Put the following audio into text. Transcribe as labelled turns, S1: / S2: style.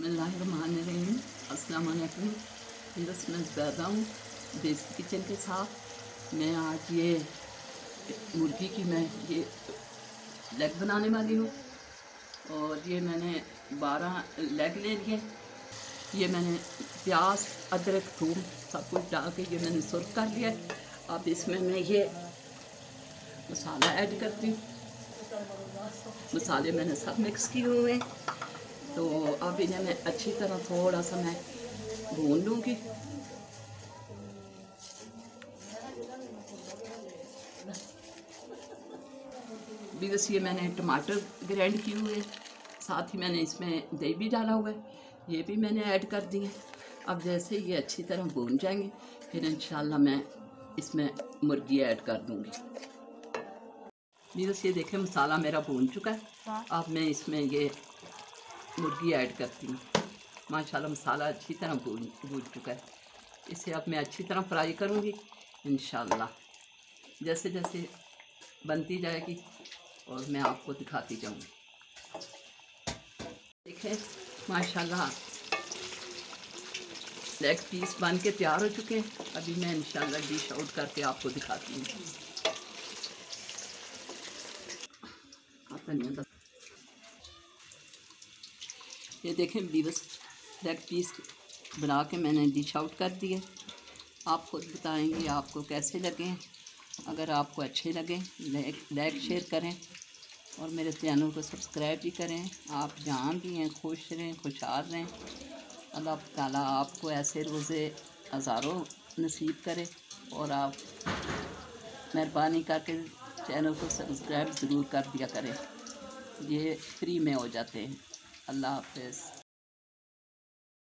S1: بسم اللہ الرحمن الرحیم السلام علیکم بس میں زیادہ ہوں دیسی کچن کے ساتھ میں آج یہ مرغی کی میں یہ لیگ بنانے والی ہوں اور یہ میں نے بارہ لیگ لے لیے یہ میں نے پیاز ادرک تھوم سب کچھ ڈال کے یہ میں نے سرخ کر لیا اب اس میں میں یہ مسالہ ایڈ کرتی ہوں مسالے میں نے سب مکس کیے ہوئے ہیں تو اب انہیں میں اچھی طرح تھوڑا سا میں بھون لوں گی۔ بھی بس یہ میں نے ٹماٹر گرینڈ کیے ہوئے ساتھ ہی میں نے اس میں دہی بھی ڈالا ہوا ہے۔ یہ بھی میں نے ایڈ کر دی ہے اب جیسے یہ اچھی طرح بھون جائیں گے پھر انشاءاللہ میں اس میں مرغی ایڈ کر دوں گی۔ بھی بس یہ دیکھیں مسالہ میرا بھون چکا ہے۔ اب میں اس میں یہ مرغی ایڈ کرتی ہوں۔ ماشاءاللہ مسالہ اچھی طرح بھون بھون چکا ہے۔ اسے اب میں اچھی طرح فرائی کروں گی، انشاءاللہ۔ جیسے جیسے بنتی جائے گی اور میں آپ کو دکھاتی جاؤں گی۔ دیکھیں، ماشاءاللہ لیگ پیس بن کے تیار ہو چکے ہیں۔ ابھی میں انشاءاللہ ڈش آؤٹ کر کے آپ کو دکھاتی ہوں۔ یہ دیکھیں بیوس لیگ پیس بنا کے میں نے ڈش آؤٹ کر دیے آپ خود بتائیں گے آپ کو کیسے لگیں۔ اگر آپ کو اچھے لگیں لائک، شیئر کریں اور میرے چینل کو سبسکرائب بھی کریں۔ آپ جہاں بھی ہیں، خوش رہیں، خوشحال رہیں۔ اللہ تعالیٰ آپ کو ایسے روزے ہزاروں نصیب کرے اور آپ مہربانی کر کے چینل کو سبسکرائب ضرور کر دیا کریں۔ یہ فری میں ہو جاتے ہیں۔ اللہ حافظ